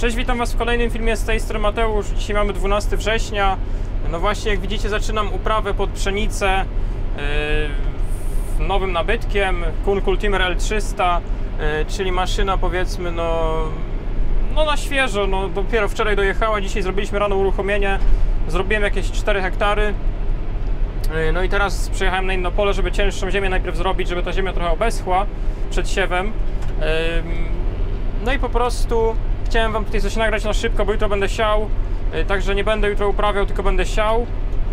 Cześć, witam Was w kolejnym filmie z tej strony Mateusz. Dzisiaj mamy 12 września. No właśnie, jak widzicie, zaczynam uprawę pod pszenicę yy, nowym nabytkiem Kun Kultimer L300, yy, czyli maszyna powiedzmy no, no na świeżo. No, dopiero wczoraj dojechała, dzisiaj zrobiliśmy rano uruchomienie. Zrobiłem jakieś 4 hektary. Yy, No i teraz przyjechałem na inne pole, żeby cięższą ziemię najpierw zrobić, żeby ta ziemia trochę obeschła przed siewem. No i po prostu chciałem Wam tutaj coś nagrać na szybko, bo jutro będę siał, yy, także nie będę jutro uprawiał, tylko będę siał.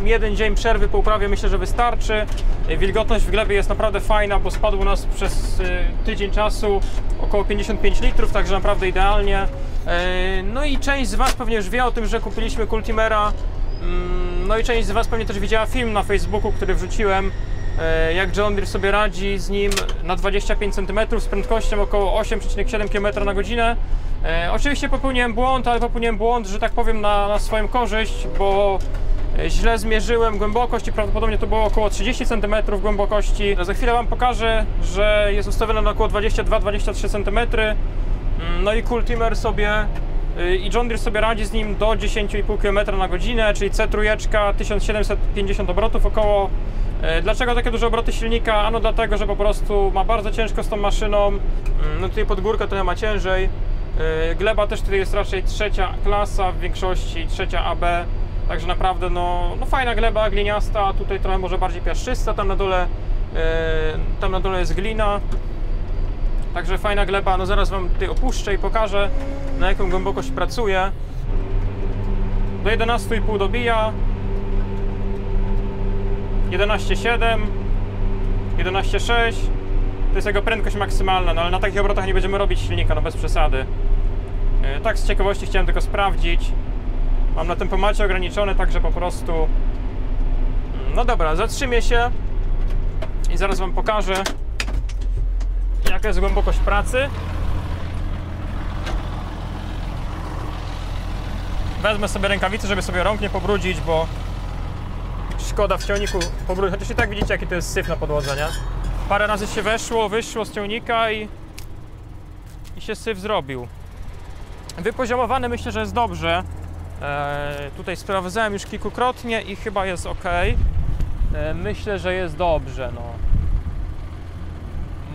Jeden dzień przerwy po uprawie myślę, że wystarczy. Yy, Wilgotność w glebie jest naprawdę fajna, bo spadł u nas przez yy, tydzień czasu około 55 litrów, także naprawdę idealnie. No i część z Was pewnie już wie o tym, że kupiliśmy Kultimera. Mm, No i część z Was pewnie też widziała film na Facebooku, który wrzuciłem, jak John Deere sobie radzi z nim na 25 cm z prędkością około 8,7 km na godzinę. E, Oczywiście popełniłem błąd, ale popełniłem błąd, że tak powiem, na, na swoją korzyść, bo e, źle zmierzyłem głębokość i prawdopodobnie to było około 30 cm głębokości. Za chwilę Wam pokażę, że jest ustawione na około 22-23 cm. Mm, No i Kultimer sobie y, i John Deere sobie radzi z nim do 10,5 km na godzinę, czyli C3 1750 obrotów około. Dlaczego takie duże obroty silnika? Ano dlatego, że po prostu ma bardzo ciężko z tą maszyną. Mm, No tutaj pod górkę trochę ma ciężej. Y, Gleba też tutaj jest raczej trzecia klasa, w większości trzecia AB. Także naprawdę no, no fajna gleba, gliniasta, tutaj trochę może bardziej piaszczysta, tam na dole, y, tam na dole jest glina. Także fajna gleba, no zaraz Wam tutaj opuszczę i pokażę na jaką głębokość pracuje. Do 11,5 dobija. 11,7 11,6 To jest jego prędkość maksymalna, no ale na takich obrotach nie będziemy robić silnika, no bez przesady. Yy, Tak z ciekawości chciałem tylko sprawdzić. Mam na tempomacie ograniczony, także po prostu... Mm, No dobra, zatrzymię się i zaraz Wam pokażę jaka jest głębokość pracy. Wezmę sobie rękawice, żeby sobie rąk nie pobrudzić, bo szkoda w ciągniku pobrudzić. Chociaż i tak widzicie, jaki to jest syf na podłodze, nie? Parę razy się weszło, wyszło z ciągnika i, i się syf zrobił. Wypoziomowany myślę, że jest dobrze. Eee, tutaj sprawdzałem już kilkukrotnie i chyba jest ok. Eee, myślę, że jest dobrze, no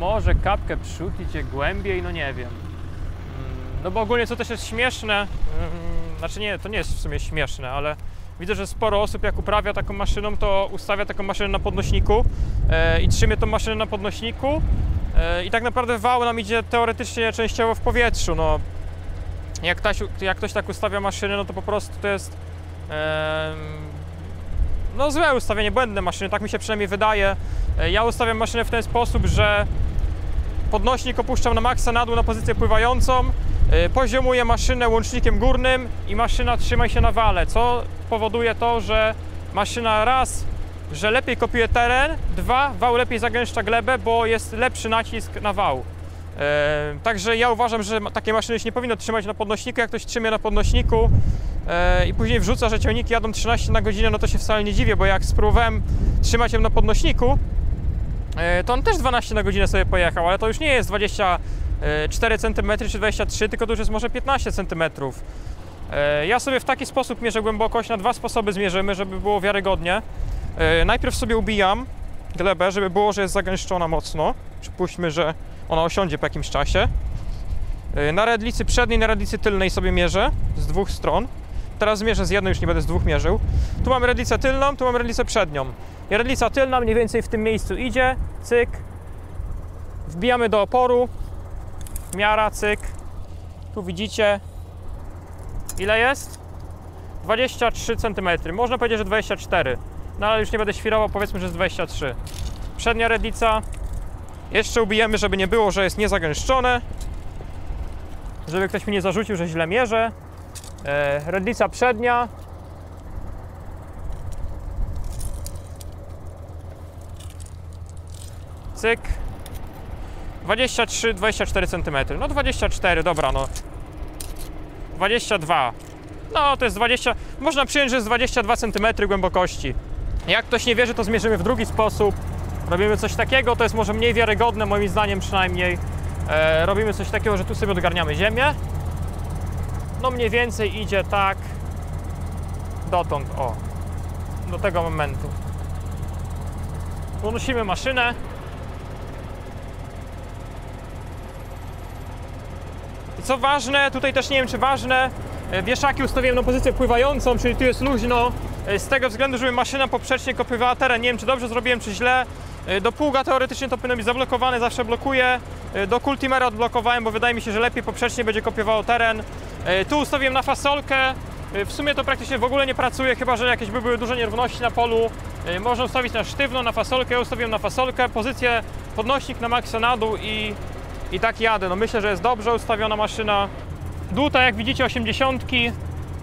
może kapkę przód idzie głębiej, no nie wiem. Mm, No bo ogólnie co też jest śmieszne, mm, znaczy nie, to nie jest w sumie śmieszne, ale widzę, że sporo osób jak uprawia taką maszyną, to ustawia taką maszynę na podnośniku e, i trzymie tą maszynę na podnośniku e, i tak naprawdę wał nam idzie teoretycznie częściowo w powietrzu, no. Jak jak ktoś tak ustawia maszynę, no to po prostu to jest no złe ustawienie, błędne maszyny, tak mi się przynajmniej wydaje. E, Ja ustawiam maszynę w ten sposób, że podnośnik opuszczam na maksa na dół na pozycję pływającą, e, poziomuję maszynę łącznikiem górnym i maszyna trzyma się na wale, co powoduje to, że maszyna raz, że lepiej kopiuje teren, dwa, wał lepiej zagęszcza glebę, bo jest lepszy nacisk na wał. E, Także ja uważam, że takie maszyny się nie powinno trzymać na podnośniku. Jak ktoś trzymie na podnośniku e, i później wrzuca, że ciągniki jadą 13 na godzinę, no to się wcale nie dziwię, bo jak spróbowałem trzymać ją na podnośniku, to on też 12 na godzinę sobie pojechał, ale to już nie jest 24 cm czy 23, tylko to już jest może 15 cm. E, Ja sobie w taki sposób mierzę głębokość, na dwa sposoby zmierzymy, żeby było wiarygodnie. E, Najpierw sobie ubijam glebę, żeby było, że jest zagęszczona mocno. Przypuśćmy, że ona osiądzie po jakimś czasie. E, Na redlicy przedniej, na redlicy tylnej sobie mierzę z dwóch stron. Teraz zmierzę z jednej, już nie będę z dwóch mierzył. Tu mam redlicę tylną, tu mam redlicę przednią. I redlica tylna mniej więcej w tym miejscu idzie, cyk. Wbijamy do oporu, miara, cyk. Tu widzicie, ile jest? 23 cm. Można powiedzieć, że 24. No ale już nie będę świrował, powiedzmy, że jest 23. Przednia redlica. Jeszcze ubijemy, żeby nie było, że jest niezagęszczone. Żeby ktoś mi nie zarzucił, że źle mierzę. E, redlica przednia. Cyk. 23-24 cm. No 24, dobra, no. 22. No to jest 20. Można przyjąć, że jest 22 cm głębokości. Jak ktoś nie wierzy, to zmierzymy w drugi sposób. Robimy coś takiego, to jest może mniej wiarygodne, moim zdaniem przynajmniej. E, robimy coś takiego, że tu sobie odgarniamy ziemię. no mniej więcej idzie tak dotąd, o, do tego momentu. Unosimy maszynę. Co ważne, tutaj też nie wiem czy ważne, e, wieszaki ustawiłem na pozycję pływającą, czyli tu jest luźno, e, z tego względu, żeby maszyna poprzecznie kopywała teren. Nie wiem czy dobrze zrobiłem, czy źle. E, Do pługa teoretycznie to powinno być zablokowane, zawsze blokuje. Do Kultimera odblokowałem, bo wydaje mi się, że lepiej poprzecznie będzie kopiowało teren. Tu ustawiłem na fasolkę. W sumie to praktycznie w ogóle nie pracuje, chyba że jakieś by były duże nierówności na polu. Można ustawić na sztywno, na fasolkę. Ja ustawiłem na fasolkę, pozycję podnośnik na maksa na dół i, i tak jadę. No myślę, że jest dobrze ustawiona maszyna. Dół, tak jak widzicie, 80.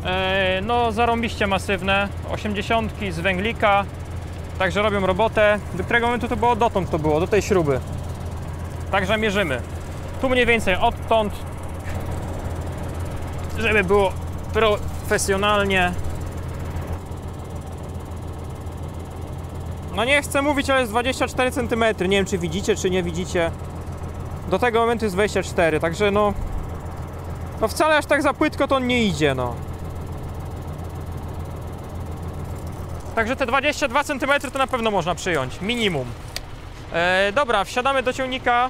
E, No zarąbiście masywne. 80 z węglika. Także robią robotę. Do którego momentu to było? Dotąd to było, do tej śruby. Także mierzymy. Tu mniej więcej odtąd, żeby było profesjonalnie. No nie chcę mówić, ale jest 24 cm. Nie wiem, czy widzicie, czy nie widzicie. Do tego momentu jest 24, także no... No wcale aż tak za płytko to on nie idzie, no. Także te 22 cm to na pewno można przyjąć, minimum. E, dobra, wsiadamy do ciągnika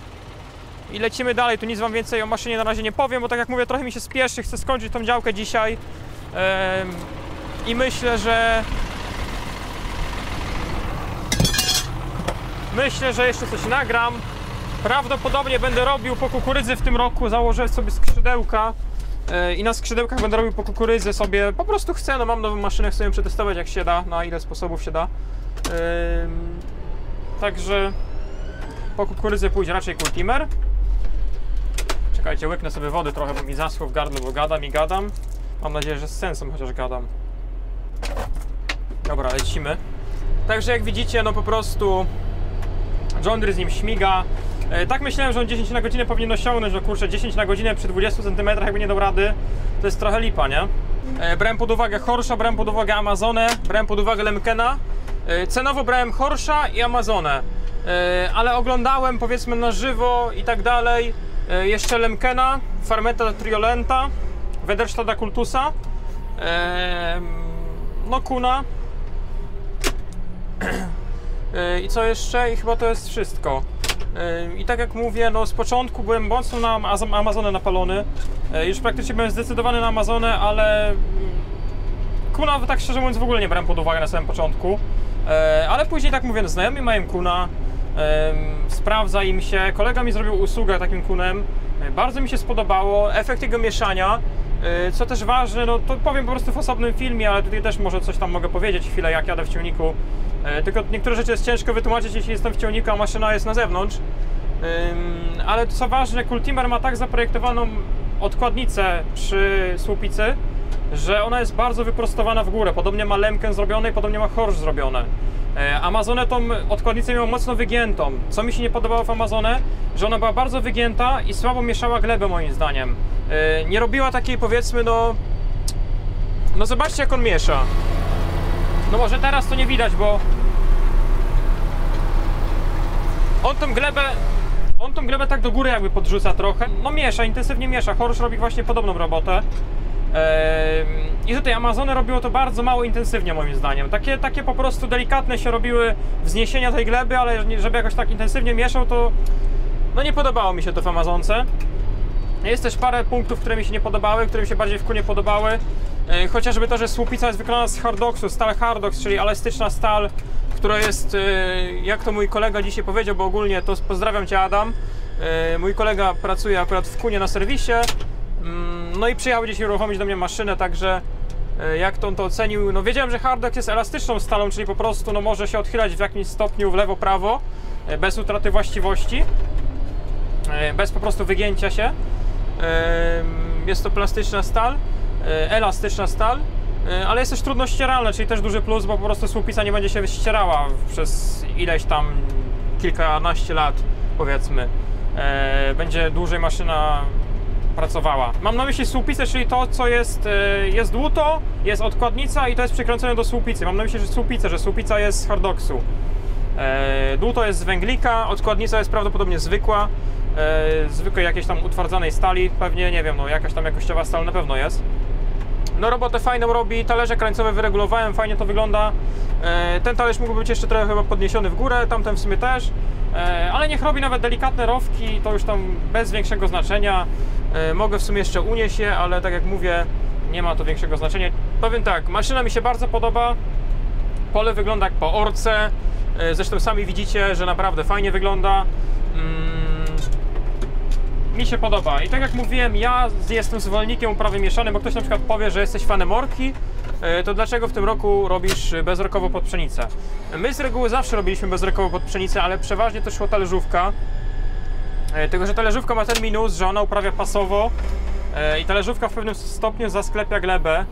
i lecimy dalej. Tu nic Wam więcej o maszynie na razie nie powiem, bo tak jak mówię, trochę mi się spieszy, chcę skończyć tą działkę dzisiaj. E, I myślę, że... Myślę, że jeszcze coś nagram. Prawdopodobnie będę robił po kukurydzy w tym roku, założę sobie skrzydełka e, i na skrzydełkach będę robił po kukurydzy sobie, po prostu chcę, no mam nową maszynę, chcę ją przetestować jak się da, na ile sposobów się da. Także po kukurydzy pójdzie raczej Kultimer. Czekajcie, łyknę sobie wody trochę, bo mi zaschło w gardle, bo gadam i gadam. Mam nadzieję, że z sensem chociaż gadam. Dobra, lecimy. Także jak widzicie, no po prostu John z nim śmiga. E, tak myślałem, że on 10 na godzinę powinien osiągnąć, no kurczę, 10 na godzinę przy 20 cm jakby nie dał rady, to jest trochę lipa, nie? E, brałem pod uwagę Horsza, brałem pod uwagę Amazonę, brałem pod uwagę Lemkena. E, cenowo brałem Horsza i Amazonę, ale oglądałem powiedzmy na żywo i tak dalej jeszcze Lemkena, Farmeta Triolenta, Wederstada Cultusa, e, no Kuna, I co jeszcze? I chyba to jest wszystko. I tak jak mówię, no z początku byłem mocno na Amaz- Amazonę napalony. Yy, Już praktycznie byłem zdecydowany na Amazonę, ale mm, Kuna tak szczerze mówiąc w ogóle nie brałem pod uwagę na samym początku. Yy, Ale później tak mówię, znajomi mają Kuna, sprawdza im się. Kolega mi zrobił usługę takim Kunem. Yy, Bardzo mi się spodobało. Efekt jego mieszania. Yy, Co też ważne, no to powiem po prostu w osobnym filmie, ale tutaj też może coś tam mogę powiedzieć chwilę, jak jadę w ciągniku. E, Tylko niektóre rzeczy jest ciężko wytłumaczyć, jeśli jestem w ciągniku, a maszyna jest na zewnątrz. Ale co ważne, Kultimer ma tak zaprojektowaną odkładnicę przy słupicy, że ona jest bardzo wyprostowana w górę. Podobnie ma Lemken zrobione i podobnie ma Horsch zrobione. E, Amazonę tą odkładnicę miał mocno wygiętą. Co mi się nie podobało w Amazonę, że ona była bardzo wygięta i słabo mieszała glebę moim zdaniem. E, Nie robiła takiej powiedzmy no... No zobaczcie jak on miesza. No może teraz to nie widać, bo on tą glebę, on tą glebę tak do góry jakby podrzuca trochę. No miesza, intensywnie miesza. Horsz robi właśnie podobną robotę. I tutaj Amazony robiło to bardzo mało intensywnie moim zdaniem. Takie, takie po prostu delikatne się robiły wzniesienia tej gleby, ale żeby jakoś tak intensywnie mieszał, to no nie podobało mi się to w Amazonce. Jest też parę punktów, które mi się nie podobały, które mi się bardziej w kunie podobały. Chociażby to, że słupica jest wykonana z hardoxu, stal hardox, czyli elastyczna stal, która jest, e, jak to mój kolega dzisiaj powiedział, bo ogólnie to pozdrawiam Cię Adam. E, Mój kolega pracuje akurat w kunie na serwisie, no i przyjechał dzisiaj uruchomić do mnie maszynę, także e, jak to on to ocenił, no wiedziałem, że hardox jest elastyczną stalą, czyli po prostu no, może się odchylać w jakimś stopniu w lewo, prawo, e, bez utraty właściwości e, bez po prostu wygięcia się. Jest to plastyczna stal, elastyczna stal, ale jest też trudno ścieralna, czyli też duży plus, bo po prostu słupica nie będzie się ścierała przez ileś tam kilkanaście lat, powiedzmy. Będzie dłużej maszyna pracowała. Mam na myśli słupicę, czyli to, co jest, e, jest dłuto, jest odkładnica i to jest przykręcone do słupicy. Mam na myśli, że słupicę, że słupica jest z hardoxu. E, Dół to jest z węglika, odkładnica jest prawdopodobnie zwykła, e, zwykłej jakiejś tam utwardzanej stali, pewnie, nie wiem, no jakaś tam jakościowa stal na pewno jest. No robotę fajną robi, talerze krańcowe wyregulowałem, fajnie to wygląda. E, Ten talerz mógłby być jeszcze trochę chyba podniesiony w górę, tamten w sumie też. E, Ale niech robi nawet delikatne rowki, to już tam bez większego znaczenia. E, Mogę w sumie jeszcze unieść je, ale tak jak mówię, nie ma to większego znaczenia. Powiem tak, maszyna mi się bardzo podoba. Pole wygląda jak po orce. Zresztą sami widzicie, że naprawdę fajnie wygląda. Mi się podoba. I tak jak mówiłem, ja jestem zwolennikiem uprawy mieszanej, bo ktoś na przykład powie, że jesteś fanem orki, e, to dlaczego w tym roku robisz bezrokowo pod pszenicę? My z reguły zawsze robiliśmy bezrokowo pod pszenicę, ale przeważnie to szło talerzówka. E, Tylko, że talerzówka ma ten minus, że ona uprawia pasowo e, i talerzówka w pewnym stopniu zasklepia glebę. Mm,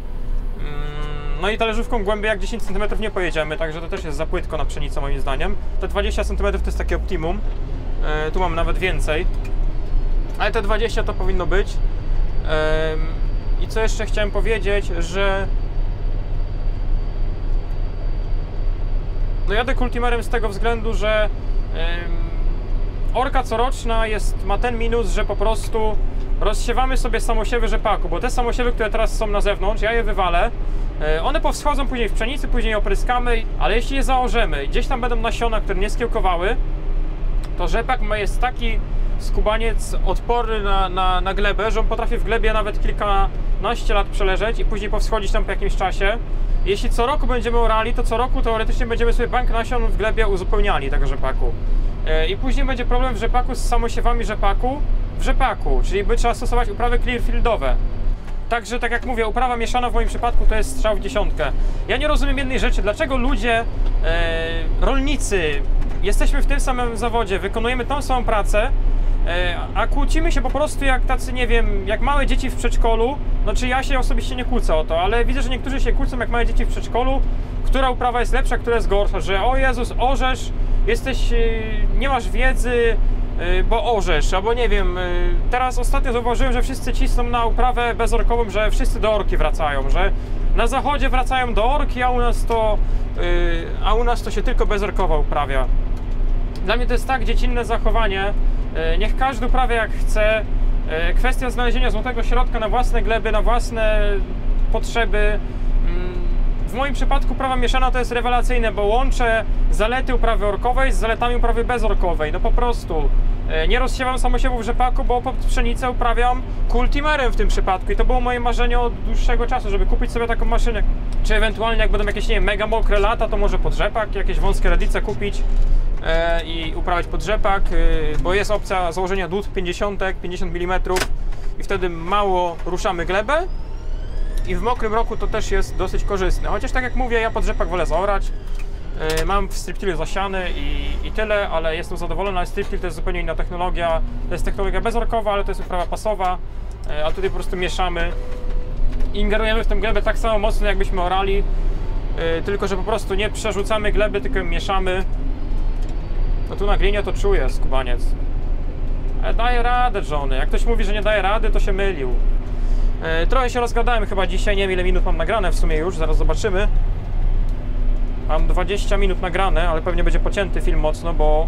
No i talerzówką głębiej jak 10 cm nie pojedziemy, także to też jest za płytko na pszenicę moim zdaniem. Te 20 cm to jest takie optimum. E, Tu mam nawet więcej. Ale te 20 to powinno być. I co jeszcze chciałem powiedzieć, że no jadę Kultimerem z tego względu, że orka coroczna jest, ma ten minus, że po prostu rozsiewamy sobie samosiewy rzepaku, bo te samosiewy, które teraz są na zewnątrz, ja je wywalę, e, one powschodzą później w pszenicy, później opryskamy, ale jeśli je założymy i gdzieś tam będą nasiona, które nie skiełkowały, to rzepak jest taki skubaniec odporny na, na, na glebę, że on potrafi w glebie nawet kilkanaście lat przeleżeć i później powschodzić tam po jakimś czasie. Jeśli co roku będziemy orali, to co roku teoretycznie będziemy sobie bank nasion w glebie uzupełniali tego rzepaku. E, I później będzie problem w rzepaku z samosiewami rzepaku w rzepaku, czyli by trzeba stosować uprawy clearfieldowe. Także, tak jak mówię, uprawa mieszana w moim przypadku to jest strzał w dziesiątkę. Ja nie rozumiem jednej rzeczy, dlaczego ludzie, e, rolnicy, jesteśmy w tym samym zawodzie, wykonujemy tą samą pracę, a kłócimy się po prostu jak tacy, nie wiem, jak małe dzieci w przedszkolu. No czy ja się osobiście nie kłócę o to, ale widzę, że niektórzy się kłócą jak małe dzieci w przedszkolu, która uprawa jest lepsza, która jest gorsza, że o Jezus, orzesz, jesteś, e, nie masz wiedzy, y, bo orzesz, albo nie wiem, y, teraz ostatnio zauważyłem, że wszyscy cisną na uprawę bezorkową, że wszyscy do orki wracają, że na zachodzie wracają do orki, a u nas to, y, a u nas to się tylko bezorkowa uprawia. Dla mnie to jest tak dziecinne zachowanie, y, niech każdy uprawia jak chce, Y, kwestia znalezienia złotego środka na własne gleby, na własne potrzeby, mm, w moim przypadku uprawa mieszana to jest rewelacyjne, bo łączę zalety uprawy orkowej z zaletami uprawy bezorkowej. No po prostu. E, Nie rozsiewam samosiewów rzepaku, bo pod pszenicę uprawiam kultimerem w tym przypadku i to było moje marzenie od dłuższego czasu, żeby kupić sobie taką maszynę. Czy ewentualnie jak będą jakieś, nie wiem, mega mokre lata, to może pod rzepak, jakieś wąskie radice kupić e, i uprawiać pod rzepak, e, bo jest opcja założenia dłut 50, 50 mm i wtedy mało ruszamy glebę, i w mokrym roku to też jest dosyć korzystne. Chociaż tak jak mówię, ja pod rzepak wolę zaorać. Yy, Mam w striptilu zasiany i, i tyle, ale jestem zadowolony, ale striptil to jest zupełnie inna technologia. To jest technologia bezorkowa, ale to jest uprawa pasowa, a tutaj po prostu mieszamy. Ingerujemy w tę glebę tak samo mocno, jakbyśmy orali, tylko że po prostu nie przerzucamy gleby, tylko mieszamy. No tu na glinie to czuję, skubaniec. Ale daje radę, Johnny. Jak ktoś mówi, że nie daje rady, to się mylił. E, Trochę się rozgadałem chyba dzisiaj, nie wiem ile minut mam nagrane w sumie już, zaraz zobaczymy. Mam 20 minut nagrane, ale pewnie będzie pocięty film mocno, bo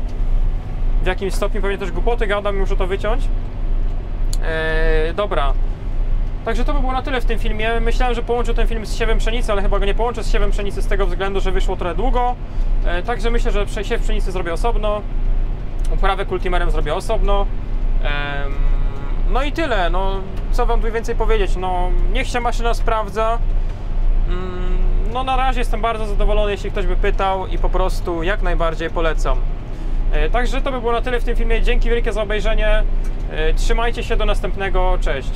w jakimś stopniu pewnie też głupoty gadam i muszę to wyciąć. E, dobra. Także to by było na tyle w tym filmie. Myślałem, że połączę ten film z siewem pszenicy, ale chyba go nie połączę z siewem pszenicy z tego względu, że wyszło trochę długo. E, Także myślę, że siew pszenicy zrobię osobno. Uprawę kultimerem zrobię osobno. No i tyle. No, co wam tu więcej powiedzieć? No, niech się maszyna sprawdza. Mm, No na razie jestem bardzo zadowolony, jeśli ktoś by pytał i po prostu jak najbardziej polecam. E, Także to by było na tyle w tym filmie. Dzięki wielkie za obejrzenie. E, Trzymajcie się do następnego. Cześć.